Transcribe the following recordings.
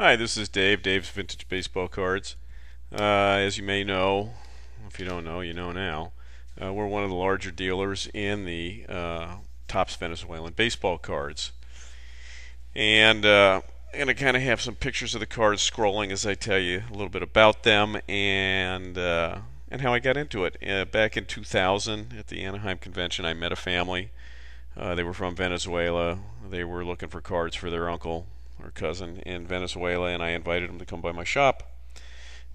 Hi, this is Dave, Dave's Vintage Baseball Cards. Uh, as you may know, if you don't know, you know now, uh, we're one of the larger dealers in the uh, Topps Venezuelan baseball cards. And uh, I'm going to kind of have some pictures of the cards scrolling as I tell you a little bit about them and uh, and how I got into it. Uh, back in 2000 at the Anaheim convention, I met a family. they were from Venezuela. They were looking for cards for their uncle or cousin in Venezuela, and I invited them to come by my shop.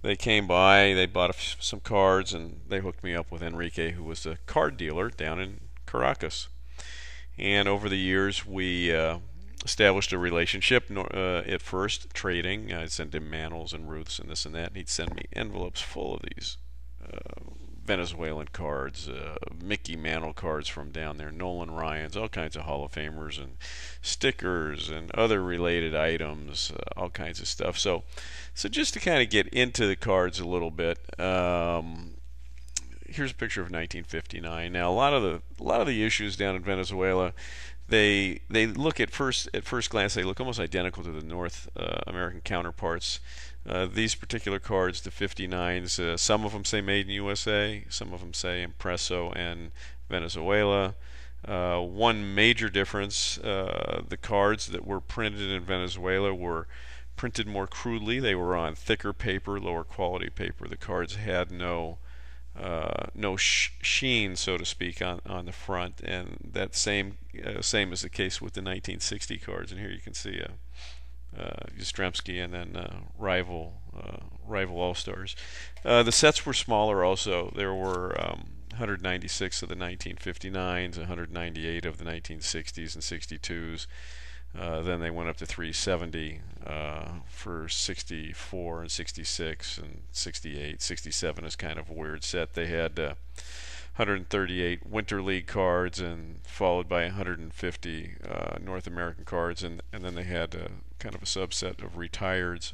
They came by, they bought some cards, and they hooked me up with Enrique, who was a card dealer down in Caracas. And over the years, we uh, established a relationship. Uh, at first, trading. I'd send him Mantles and Ruths and this and that, and he'd send me envelopes full of these uh, Venezuelan cards, uh, Mickey Mantle cards from down there, Nolan Ryan's, all kinds of Hall of Famers, and stickers and other related items, uh, all kinds of stuff. So, so just to kind of get into the cards a little bit. Um, here's a picture of 1959. Now, a lot of the a lot of the issues down in Venezuela, they they look at first at first glance they look almost identical to the North uh, American counterparts. Uh, these particular cards, the 59s, uh, some of them say made in USA, some of them say Impreso and Venezuela. Uh, one major difference uh, the cards that were printed in Venezuela were printed more crudely. They were on thicker paper, lower quality paper. The cards had no uh, no sh sheen, so to speak, on, on the front, and that same uh, same is the case with the 1960 cards. And here you can see a uh, Yastrzemski and then uh, rival uh, rival All Stars. Uh, the sets were smaller also. There were um, 196 of the 1959s, 198 of the 1960s and 62s. Uh, then they went up to 370 uh, for 64 and 66 and 68. 67 is kind of a weird set. They had 138 Winter League cards and followed by 150 uh, North American cards, and, and then they had uh, kind of a subset of retireds.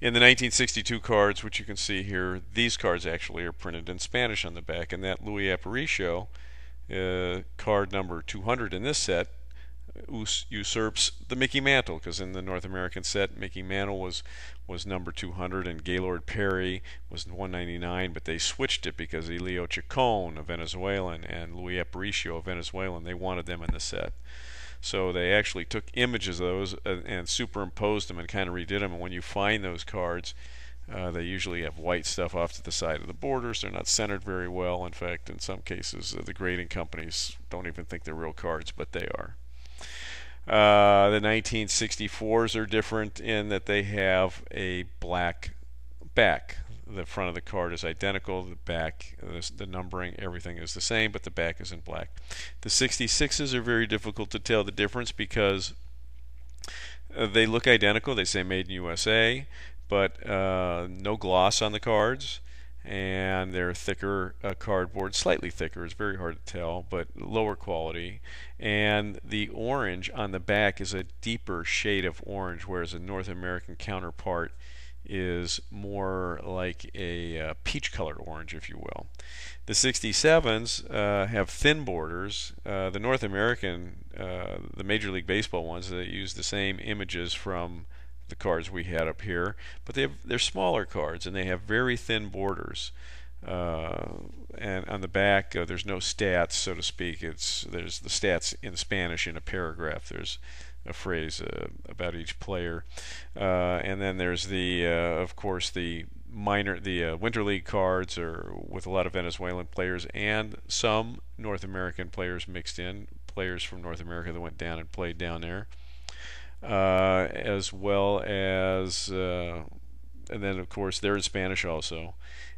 In the 1962 cards, which you can see here, these cards actually are printed in Spanish on the back, and that Louis Aparicio, uh, card number 200 in this set, usurps the Mickey Mantle because in the North American set, Mickey Mantle was was number 200 and Gaylord Perry was 199, but they switched it because Elio Chacon, a Venezuelan, and Luis Aparicio, a Venezuelan, they wanted them in the set. So they actually took images of those uh, and superimposed them and kind of redid them. And when you find those cards, uh, they usually have white stuff off to the side of the borders. They're not centered very well. In fact, in some cases, uh, the grading companies don't even think they're real cards, but they are. Uh, the 1964s are different in that they have a black back. The front of the card is identical. The back, the, the numbering, everything is the same, but the back is in black. The 66s are very difficult to tell the difference because uh, they look identical. They say made in USA, but uh, no gloss on the cards and they're thicker uh, cardboard, slightly thicker. It's very hard to tell, but lower quality. And the orange on the back is a deeper shade of orange, whereas a North American counterpart is more like a uh, peach colored orange, if you will. The 67s uh, have thin borders. Uh, the North American, uh, the Major League Baseball ones, they use the same images from the cards we had up here, but they have they're smaller cards and they have very thin borders. Uh, and on the back, uh, there's no stats, so to speak. It's there's the stats in Spanish in a paragraph. There's a phrase uh, about each player, uh, and then there's the, uh, of course, the minor, the uh, Winter League cards are with a lot of Venezuelan players and some North American players mixed in, players from North America that went down and played down there uh, as well as, uh, and then of course they're in Spanish also.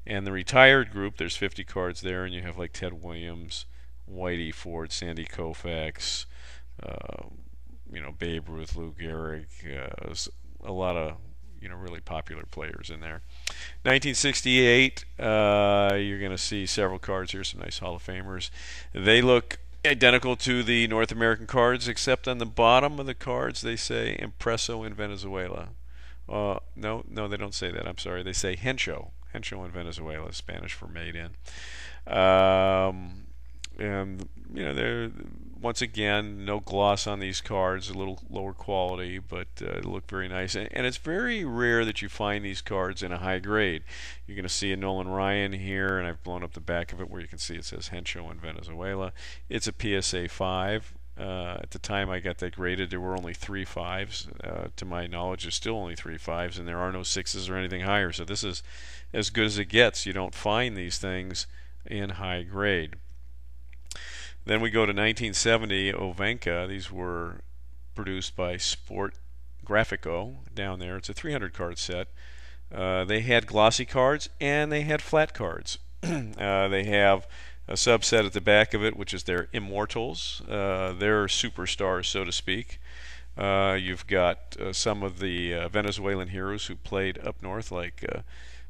And the retired group, there's 50 cards there, and you have like Ted Williams, Whitey Ford, Sandy Koufax, uh, you know, Babe Ruth, Lou Gehrig, uh, a lot of you know really popular players in there. 1968, uh, you're going to see several cards here, some nice Hall of Famers. They look identical to the North American cards, except on the bottom of the cards they say Impreso in Venezuela. Uh, no, no, they don't say that. I'm sorry. They say Hencho. Hencho in Venezuela, Spanish for made in. Um, and you know, they're once again, no gloss on these cards, a little lower quality, but uh, look very nice. And, and, it's very rare that you find these cards in a high grade. You're going to see a Nolan Ryan here, and I've blown up the back of it where you can see it says Hensho in Venezuela. It's a PSA 5. Uh, at the time I got that graded, there were only three fives. Uh, to my knowledge, there's still only three fives, and there are no sixes or anything higher. So this is as good as it gets. You don't find these things in high grade. Then we go to 1970 Ovenca. These were produced by Sport Grafico down there. It's a 300 card set. Uh, they had glossy cards and they had flat cards. uh, they have a subset at the back of it, which is their immortals, uh, their superstars, so to speak. Uh, you've got uh, some of the uh, Venezuelan heroes who played up north, like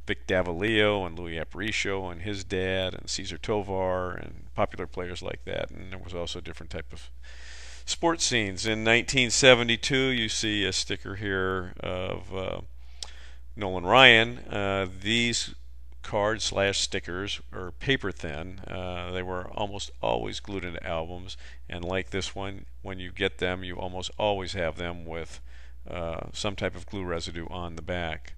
Vic Davalillo and Louis Aparicio and his dad and Cesar Tovar and popular players like that. And there was also different type of sports scenes. In 1972, you see a sticker here of uh, Nolan Ryan. Uh, these cards slash stickers are paper thin. Uh, they were almost always glued into albums, and like this one, when you get them, you almost always have them with uh, some type of glue residue on the back.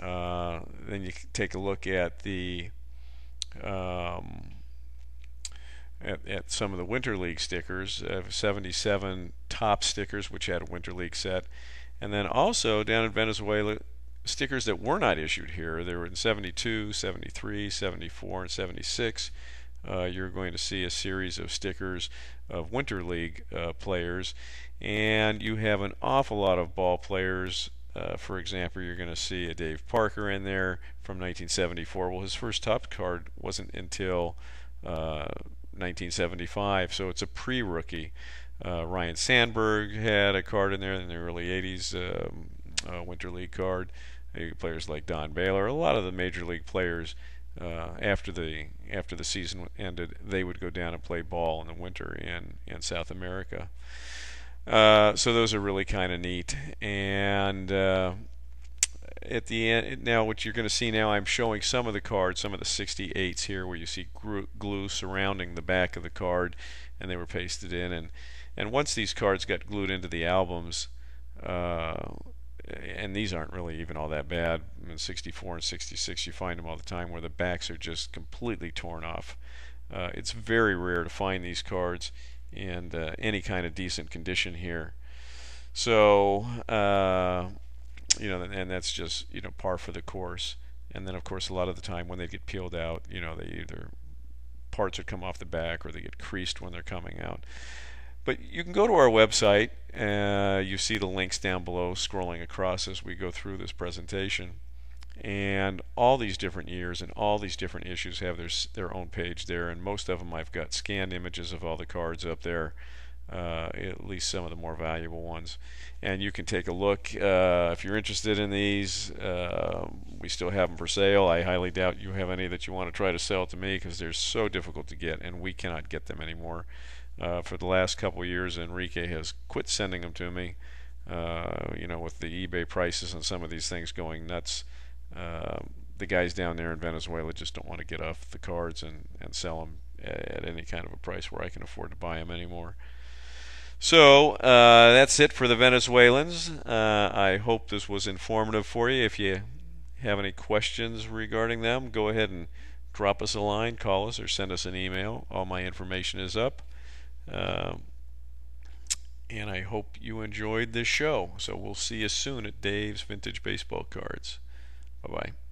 Uh, then you take a look at the um, at, at, some of the Winter League stickers, uh, 77 Topps stickers, which had a Winter League set, and then also down in Venezuela, stickers that were not issued here. They were in 72, 73, 74, and 76. Uh, you're going to see a series of stickers of Winter League uh, players, and you have an awful lot of ball players uh, for example, you're going to see a Dave Parker in there from 1974. Well, his first Topps card wasn't until uh, 1975, so it's a pre-rookie. Uh, Ryne Sandberg had a card in there in the early 80s, um, Winter League card. players like Don Baylor, a lot of the major league players. Uh, after the after the season ended, they would go down and play ball in the winter in in South America. Uh, so those are really kind of neat. And uh, at the end, now what you're going to see now, I'm showing some of the cards, some of the 68s here, where you see glue surrounding the back of the card, and they were pasted in. And and once these cards got glued into the albums, uh, and these aren't really even all that bad. In 64 and 66, you find them all the time where the backs are just completely torn off. Uh, it's very rare to find these cards and uh, any kind of decent condition here. So, uh, you know, and that's just, you know, par for the course. And then, of course, a lot of the time when they get peeled out, you know, they either parts would come off the back or they get creased when they're coming out. But you can go to our website. Uh, you see the links down below scrolling across as we go through this presentation and all these different years and all these different issues have their their own page there and most of them I've got scanned images of all the cards up there uh, at least some of the more valuable ones. And you can take a look uh, if you're interested in these uh, we still have them for sale. I highly doubt you have any that you want to try to sell to me because they're so difficult to get and we cannot get them anymore. Uh, for the last couple years Enrique has quit sending them to me uh, you know with the eBay prices and some of these things going nuts um, the guys down there in Venezuela just don't want to get off the cards and, and sell them at, any kind of a price where I can afford to buy them anymore. So uh, that's it for the Venezuelans. Uh, I hope this was informative for you. If you have any questions regarding them, go ahead and drop us a line, call us, or send us an email. All my information is up. Uh, and I hope you enjoyed this show. So we'll see you soon at Dave's Vintage Baseball Cards. Bye bye.